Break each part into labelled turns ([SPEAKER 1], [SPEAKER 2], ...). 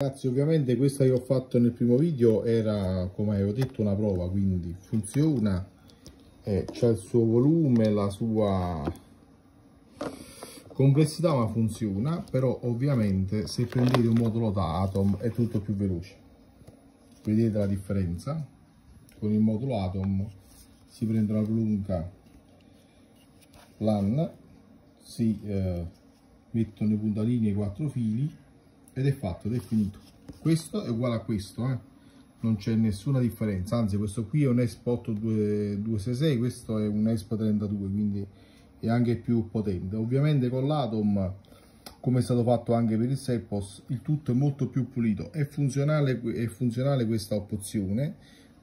[SPEAKER 1] Ragazzi ovviamente questa che ho fatto nel primo video era come avevo detto una prova quindi funziona eh, c'è il suo volume la sua complessità ma funziona però ovviamente se prendete un modulo da Atom è tutto più veloce. Vedete la differenza? Con il modulo Atom si prende una plunca LAN si eh, mettono i puntalini e i quattro fili ed è fatto ed è finito. Questo è uguale a questo eh? non c'è nessuna differenza. Anzi questo qui è un Espo 266 questo è un Espo 32 quindi è anche più potente. Ovviamente con l'Atom come è stato fatto anche per il Sepos il tutto è molto più pulito. È funzionale, è funzionale questa opzione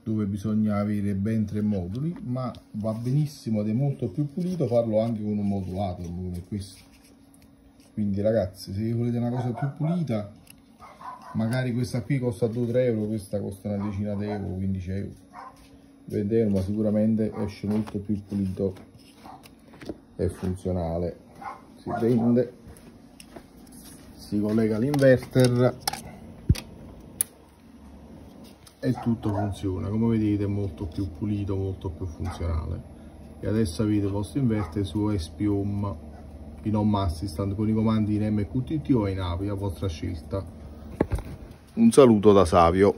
[SPEAKER 1] dove bisogna avere ben tre moduli ma va benissimo ed è molto più pulito farlo anche con un modulo Atom come questo quindi ragazzi se volete una cosa più pulita magari questa qui costa 2-3 euro questa costa una decina di euro 15 euro. 20 euro ma sicuramente esce molto più pulito. E funzionale. Si prende si collega all'inverter e tutto funziona. Come vedete molto più pulito molto più funzionale. E adesso avete il vostro inverter su SP Home in home assistant con i comandi in MQTT o in API a vostra scelta. Un saluto da Savio.